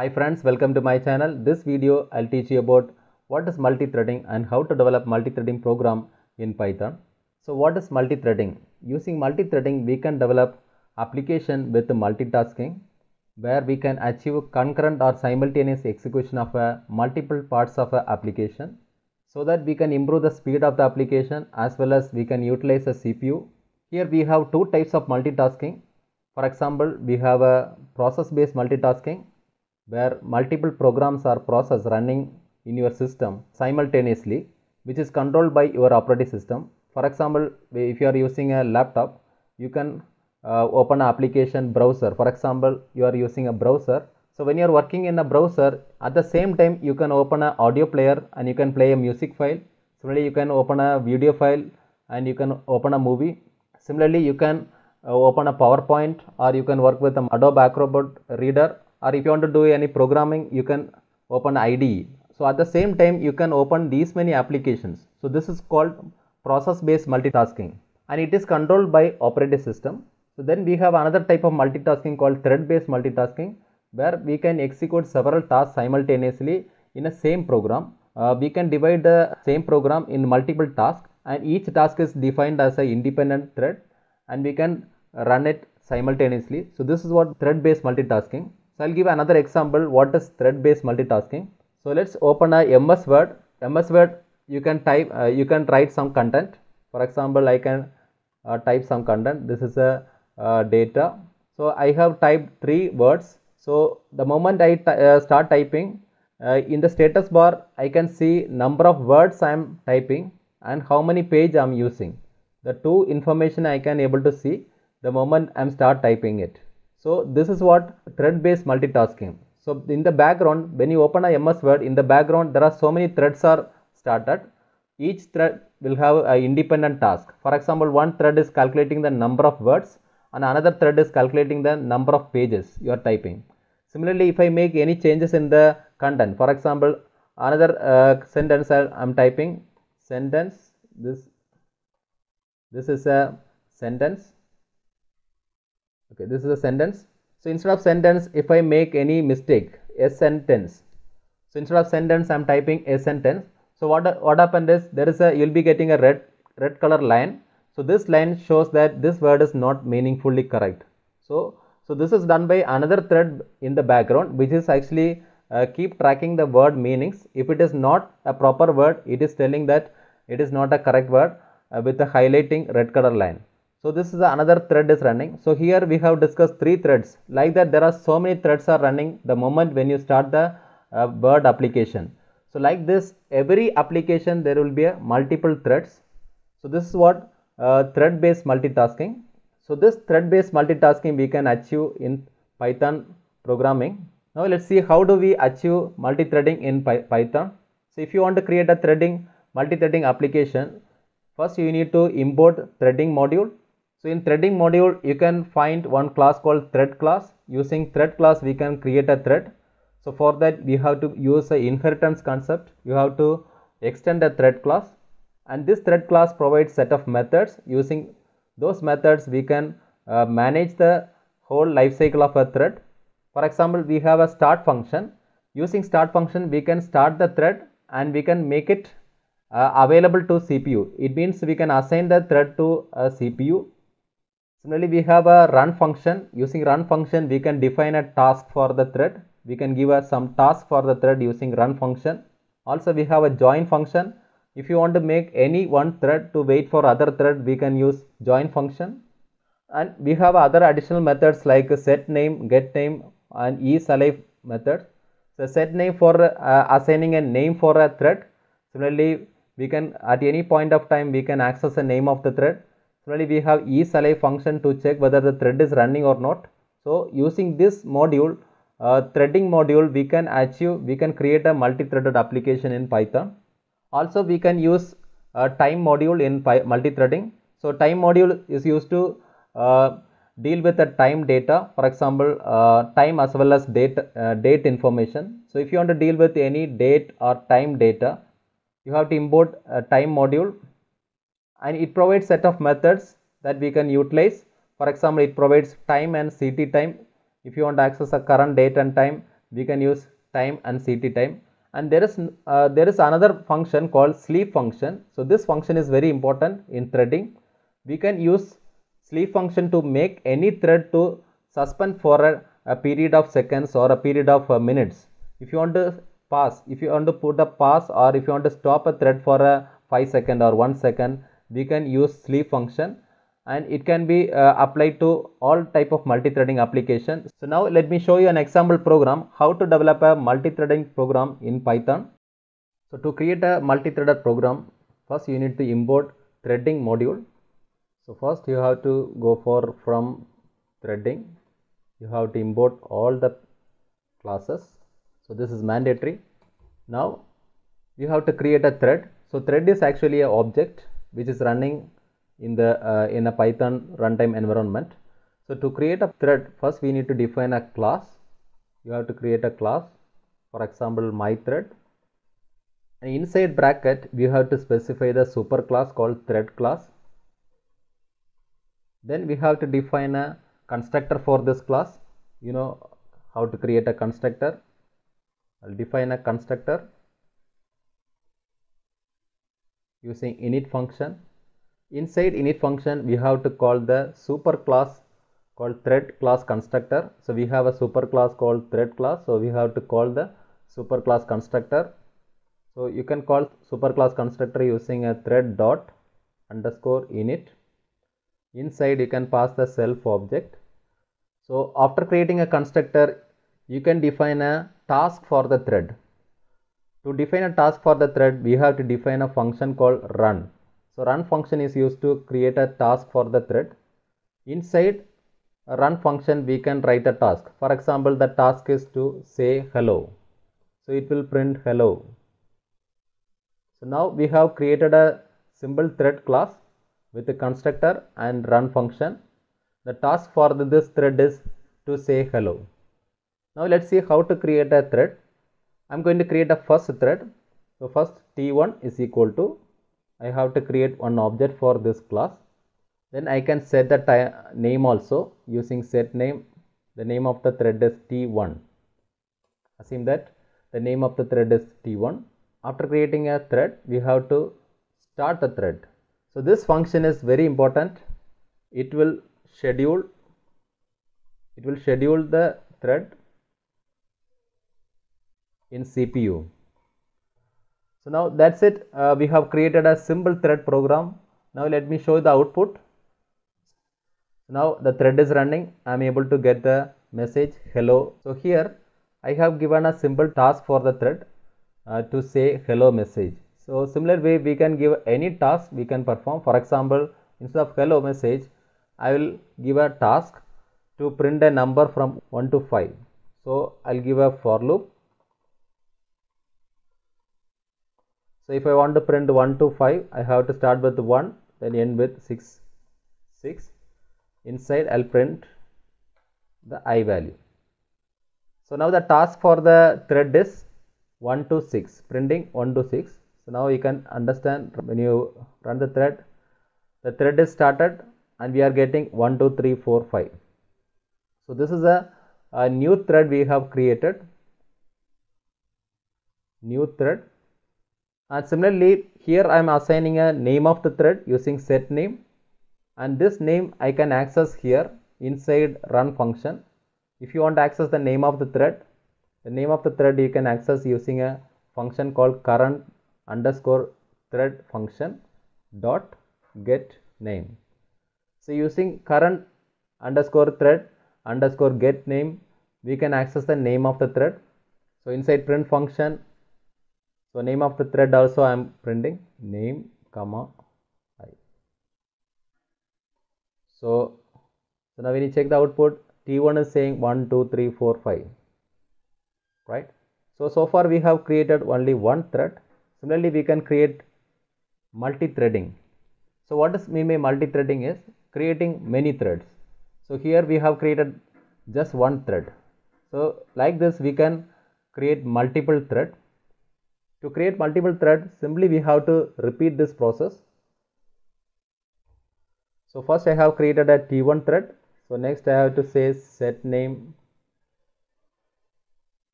Hi friends, welcome to my channel. This video I'll teach you about what is multi-threading and how to develop multi-threading program in Python. So what is multi-threading? Using multi-threading we can develop application with multitasking where we can achieve concurrent or simultaneous execution of a multiple parts of a application so that we can improve the speed of the application as well as we can utilize a CPU. Here we have two types of multitasking. For example, we have a process based multitasking where multiple programs or process running in your system simultaneously which is controlled by your operating system. For example, if you are using a laptop, you can uh, open application browser. For example, you are using a browser. So when you are working in a browser, at the same time you can open an audio player and you can play a music file. Similarly, you can open a video file and you can open a movie. Similarly, you can uh, open a PowerPoint or you can work with an Adobe Acrobat reader or if you want to do any programming, you can open IDE. So at the same time, you can open these many applications. So this is called process based multitasking and it is controlled by operating system. So then we have another type of multitasking called thread based multitasking where we can execute several tasks simultaneously in a same program. Uh, we can divide the same program in multiple tasks and each task is defined as an independent thread and we can run it simultaneously. So this is what thread based multitasking. So I'll give another example what is thread based multitasking. So let's open a MS Word. MS Word you can type uh, you can write some content. For example, I can uh, type some content. This is a uh, data. So I have typed three words. So the moment I uh, start typing uh, in the status bar, I can see number of words I am typing and how many page I am using. The two information I can able to see the moment I am start typing it. So this is what thread based multitasking. So in the background, when you open a MS Word, in the background there are so many threads are started. Each thread will have an independent task. For example, one thread is calculating the number of words and another thread is calculating the number of pages you are typing. Similarly, if I make any changes in the content, for example, another uh, sentence I am typing sentence this this is a sentence okay this is a sentence. So instead of sentence if i make any mistake a sentence. So instead of sentence i'm typing a sentence. So what what happened is there is a you'll be getting a red red color line. So this line shows that this word is not meaningfully correct. So so this is done by another thread in the background which is actually uh, keep tracking the word meanings. If it is not a proper word it is telling that it is not a correct word uh, with a highlighting red color line so this is another thread is running. So here we have discussed three threads. Like that there are so many threads are running the moment when you start the uh, application. So like this every application there will be a multiple threads. So this is what uh, thread based multitasking. So this thread based multitasking we can achieve in Python programming. Now let's see how do we achieve multi-threading in Py Python. So if you want to create a threading multi-threading application first you need to import threading module so in threading module, you can find one class called thread class. Using thread class, we can create a thread. So for that, we have to use a inheritance concept. You have to extend a thread class and this thread class provides set of methods. Using those methods, we can uh, manage the whole life cycle of a thread. For example, we have a start function. Using start function, we can start the thread and we can make it uh, available to CPU. It means we can assign the thread to a CPU Similarly, we have a run function. Using run function, we can define a task for the thread. We can give us some task for the thread using run function. Also, we have a join function. If you want to make any one thread to wait for other thread, we can use join function. And we have other additional methods like set name, get name and isalive methods. So, set name for uh, assigning a name for a thread. Similarly, we can at any point of time, we can access the name of the thread Similarly, we have isalive function to check whether the thread is running or not. So, using this module, uh, threading module, we can achieve, we can create a multi-threaded application in Python. Also, we can use a time module in multi-threading. So, time module is used to uh, deal with the time data, for example, uh, time as well as date, uh, date information. So, if you want to deal with any date or time data, you have to import a time module and it provides set of methods that we can utilize. For example, it provides time and CT time. If you want to access a current date and time, we can use time and ct time and there is uh, there is another function called sleep function so this function is very important in threading we can use sleep function to make any thread to suspend for a, a period of seconds or a period of uh, minutes if you want to pass if you want to put a pass or if you want to stop a thread for a 5 second or 1 second we can use sleep function and it can be uh, applied to all type of multi-threading application. So now let me show you an example program how to develop a multi-threading program in Python. So to create a multi-threaded program first you need to import threading module. So first you have to go for from threading you have to import all the classes. So this is mandatory. Now you have to create a thread. So thread is actually a object which is running in the uh, in a python runtime environment. So to create a thread first we need to define a class. You have to create a class. For example my thread and inside bracket we have to specify the super class called thread class. Then we have to define a constructor for this class. You know how to create a constructor? I'll define a constructor using init function. Inside init function we have to call the super class called thread class constructor. So we have a super class called thread class. So we have to call the super class constructor. So you can call super class constructor using a thread dot underscore init. Inside you can pass the self object. So after creating a constructor you can define a task for the thread to define a task for the thread we have to define a function called run so run function is used to create a task for the thread. Inside a run function we can write a task. For example, the task is to say hello. So it will print hello. So now we have created a simple thread class with a constructor and run function. The task for this thread is to say hello. Now let's see how to create a thread. I'm going to create a first thread. So first t1 is equal to I have to create one object for this class. Then I can set the name also using set name. The name of the thread is t1 assume that the name of the thread is t1 after creating a thread we have to start the thread. So this function is very important. It will schedule it will schedule the thread in CPU so now that's it. Uh, we have created a simple thread program. Now let me show the output. Now the thread is running. I am able to get the message hello. So here I have given a simple task for the thread uh, to say hello message. So similar way we can give any task we can perform. For example, instead of hello message, I will give a task to print a number from 1 to 5. So I'll give a for loop So if I want to print 1 to 5, I have to start with 1, then end with 6, 6. Inside I'll print the i value. So now the task for the thread is 1 to 6, printing 1 to 6. So now you can understand when you run the thread, the thread is started and we are getting 1, 2, 3, 4, 5. So this is a, a new thread we have created, new thread and similarly here I am assigning a name of the thread using set name. And this name I can access here inside run function. If you want to access the name of the thread the name of the thread you can access using a function called current underscore thread function dot get name. So using current underscore thread underscore get name we can access the name of the thread. So inside print function so name of the thread also I am printing name comma i. So, so now when you check the output T1 is saying 1, 2, 3, 4, 5 right. So, so far we have created only one thread. Similarly, we can create multi-threading. So, what does mean by multi-threading is creating many threads. So, here we have created just one thread. So, like this we can create multiple thread to create multiple threads, simply we have to repeat this process. So first I have created a T1 thread. So next I have to say set name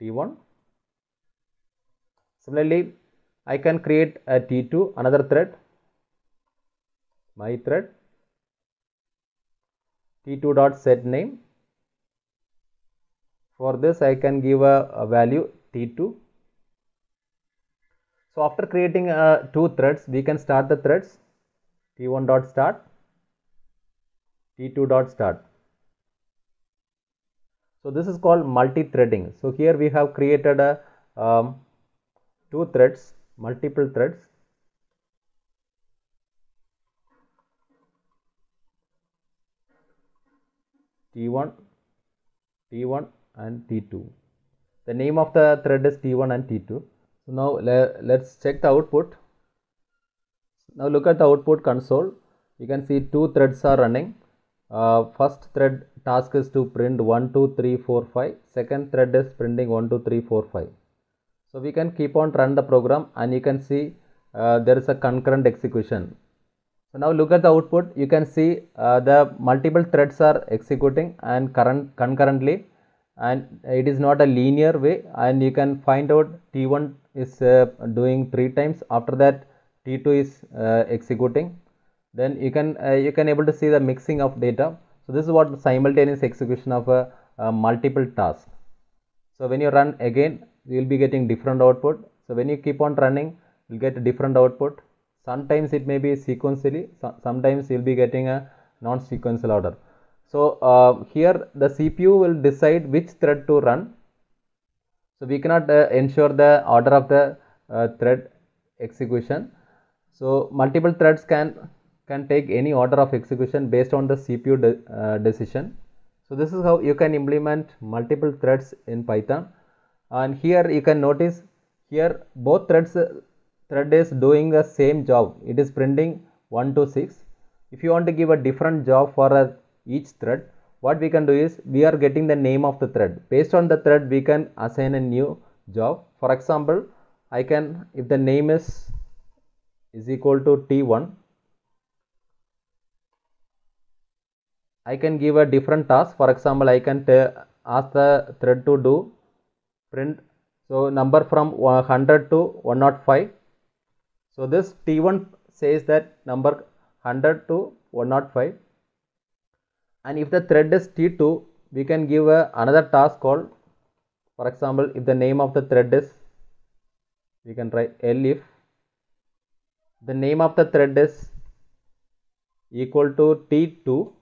T1. Similarly, I can create a T2, another thread, my thread, T2 dot set name. For this, I can give a, a value T2. So after creating uh, two threads, we can start the threads T1 dot start, T2 dot start. So this is called multi-threading. So here we have created a um, two threads, multiple threads. T1, T1 and T2. The name of the thread is T1 and T2. So now le let's check the output. Now look at the output console. You can see two threads are running. Uh, first thread task is to print 1, 2, 3, 4, 5. Second thread is printing 1, 2, 3, 4, 5. So we can keep on run the program and you can see uh, there is a concurrent execution. So now look at the output. You can see uh, the multiple threads are executing and current concurrently and it is not a linear way and you can find out T1 is uh, doing 3 times. After that T2 is uh, executing. Then you can uh, you can able to see the mixing of data. So this is what simultaneous execution of a, a multiple task. So when you run again you will be getting different output. So when you keep on running you'll get a different output. Sometimes it may be sequentially so sometimes you'll be getting a non-sequential order. So uh, here the cpu will decide which thread to run so we cannot uh, ensure the order of the uh, thread execution. So multiple threads can can take any order of execution based on the CPU de uh, decision. So this is how you can implement multiple threads in Python. And here you can notice here both threads uh, thread is doing the same job. It is printing 1 to 6 if you want to give a different job for uh, each thread what we can do is we are getting the name of the thread based on the thread we can assign a new job for example I can if the name is is equal to t1 I can give a different task. For example, I can ask the thread to do print so number from 100 to 105. So this T1 says that number 100 to 105 and if the thread is T2 we can give a, another task called for example if the name of the thread is we can write L if the name of the thread is equal to T2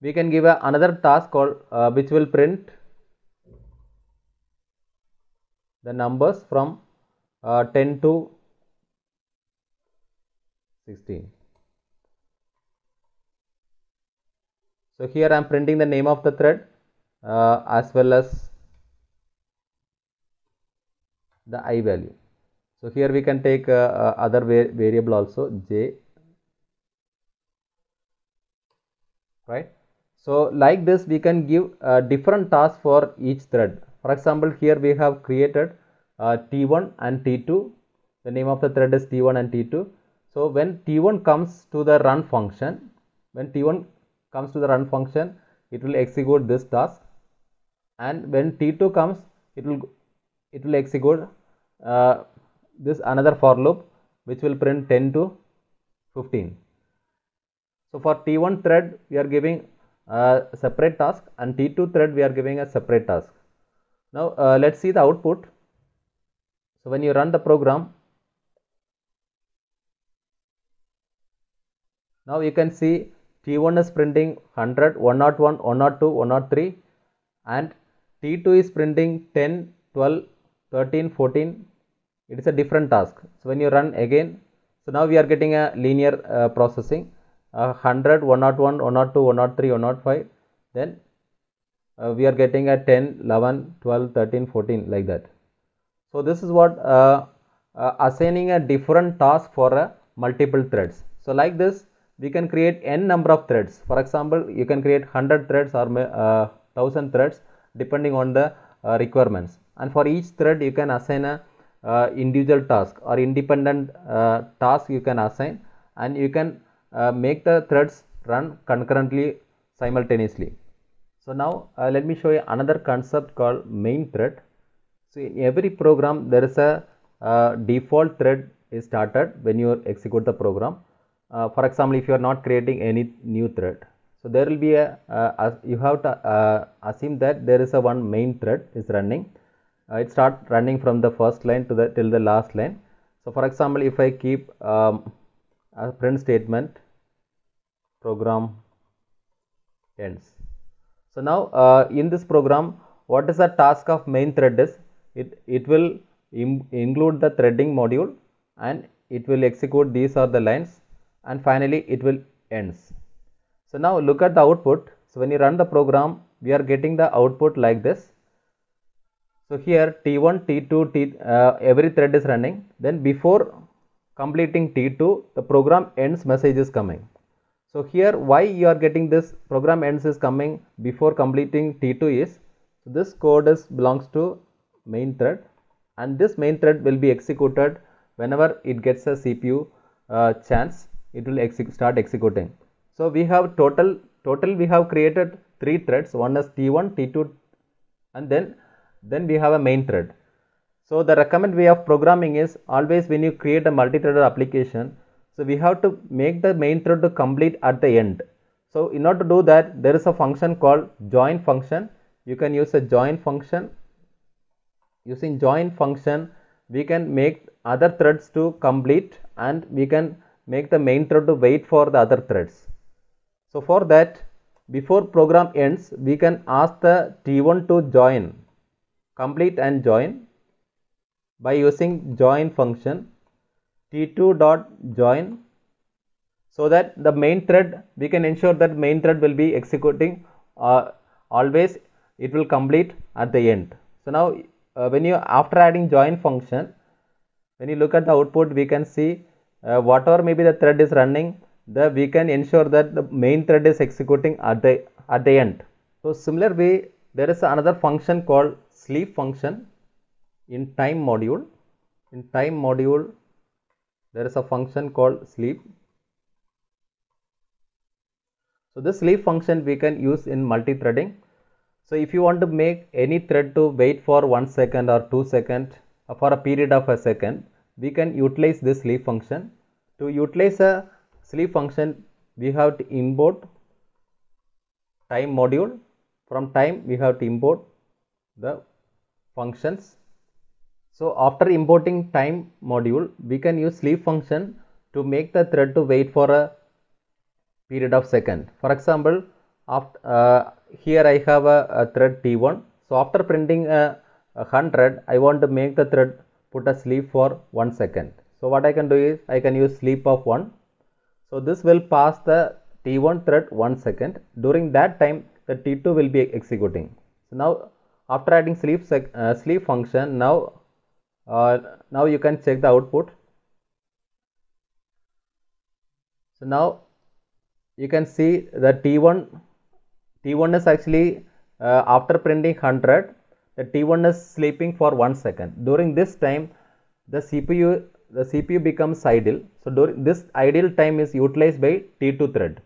we can give a, another task called uh, which will print the numbers from uh, 10 to 16 so here I am printing the name of the thread uh, as well as the i value so here we can take uh, other va variable also j right so like this we can give a different task for each thread. For example, here we have created uh, T1 and T2. The name of the thread is T1 and T2. So when T1 comes to the run function, when T1 comes to the run function, it will execute this task. And when T2 comes, it will it will execute uh, this another for loop which will print 10 to 15. So for T1 thread, we are giving a separate task and T2 thread we are giving a separate task. Now uh, let's see the output. So when you run the program, now you can see T1 is printing 100, 101, 102, 103 and T2 is printing 10, 12, 13, 14. It is a different task. So when you run again, so now we are getting a linear uh, processing uh, 100, 101, 102, 103, 105. Then uh, we are getting a 10, 11, 12, 13, 14 like that. So this is what uh, uh, assigning a different task for a multiple threads. So like this we can create n number of threads. For example, you can create 100 threads or uh, 1000 threads depending on the uh, requirements. And for each thread you can assign a uh, individual task or independent uh, task you can assign and you can uh, make the threads run concurrently simultaneously. So now uh, let me show you another concept called main thread. So in every program there is a default thread is started when you execute the program. Uh, for example, if you are not creating any new thread, so there will be a uh, you have to uh, assume that there is a one main thread is running. Uh, it start running from the first line to the till the last line. So for example, if I keep um, a print statement, program ends. So now uh, in this program, what is the task of main thread is it it will include the threading module and it will execute these are the lines and finally it will ends. So now look at the output. So when you run the program, we are getting the output like this. So here T1, T2, T, uh, every thread is running. Then before completing T2, the program ends message is coming. So here why you are getting this program ends is coming before completing T2 is so this code is belongs to main thread and this main thread will be executed whenever it gets a CPU uh, chance it will start executing. So we have total total we have created three threads one is T1, T2 and then then we have a main thread. So the recommended way of programming is always when you create a multi-threaded application so we have to make the main thread to complete at the end. So in order to do that there is a function called join function you can use a join function using join function we can make other threads to complete and we can make the main thread to wait for the other threads. So for that before program ends we can ask the T1 to join complete and join by using join function T2 dot join so that the main thread we can ensure that main thread will be executing uh, always it will complete at the end. So now uh, when you after adding join function when you look at the output we can see uh, whatever maybe the thread is running the we can ensure that the main thread is executing at the at the end. So similar way there is another function called sleep function in time module. In time module there is a function called sleep. So this sleep function we can use in multi-threading. So if you want to make any thread to wait for one second or two second uh, for a period of a second we can utilize this sleep function. To utilize a sleep function, we have to import time module. From time, we have to import the functions. So after importing time module, we can use sleep function to make the thread to wait for a period of second. For example, after, uh, here I have a, a, thread T1. So after printing a, a 100, I want to make the thread put a sleep for 1 second. So what I can do is I can use sleep of 1. So this will pass the T1 thread 1 second. During that time the T2 will be executing. So now after adding sleep uh, sleep function now uh, now you can check the output. So now you can see the T1 T1 is actually uh, after printing 100 the T1 is sleeping for 1 second. During this time, the CPU the CPU becomes idle. So during this idle time is utilized by T2 thread.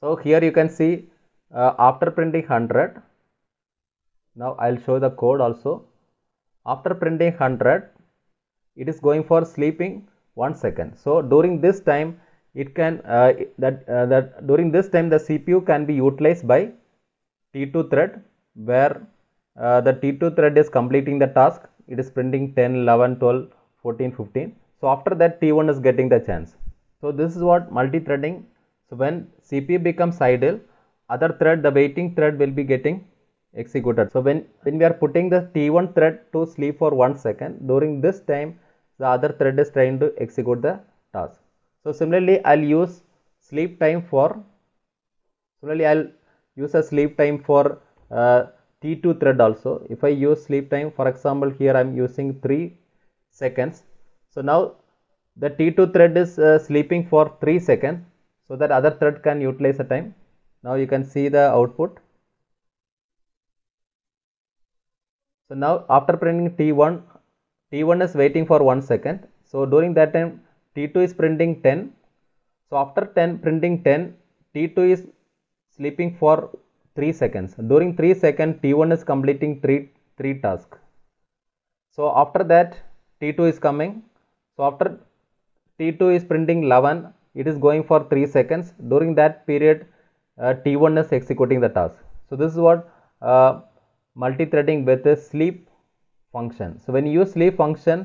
So here you can see uh, after printing 100, now I will show the code also. After printing 100, it is going for sleeping 1 second. So during this time, it can uh, that uh, that during this time the CPU can be utilized by T2 thread where uh, the T2 thread is completing the task. It is printing 10, 11, 12, 14, 15. So after that T1 is getting the chance. So this is what multi-threading. So when CPU becomes idle, other thread, the waiting thread will be getting executed. So when, when we are putting the T1 thread to sleep for 1 second, during this time the other thread is trying to execute the task. So similarly, I'll use sleep time for, similarly I'll use a sleep time for uh, T2 thread also. If I use sleep time, for example, here I am using 3 seconds. So now the T2 thread is uh, sleeping for 3 seconds so that other thread can utilize the time. Now you can see the output. So now after printing T1, T1 is waiting for 1 second. So during that time T2 is printing 10. So after 10 printing 10, T2 is sleeping for 3 seconds. During 3 seconds t1 is completing 3 3 tasks. So after that t2 is coming. So after t2 is printing 11 it is going for 3 seconds. During that period uh, t1 is executing the task. So this is what uh, multi-threading with a sleep function. So when you use sleep function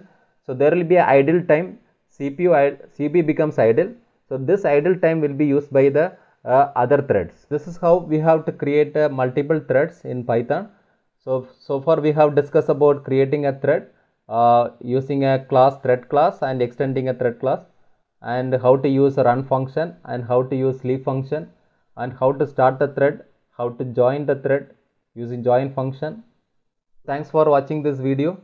so there will be a idle time. Cpu cpu becomes idle. So this idle time will be used by the uh, other threads. This is how we have to create uh, multiple threads in python. So so far we have discussed about creating a thread uh, using a class thread class and extending a thread class and how to use a run function and how to use sleep function and how to start the thread how to join the thread using join function. Thanks for watching this video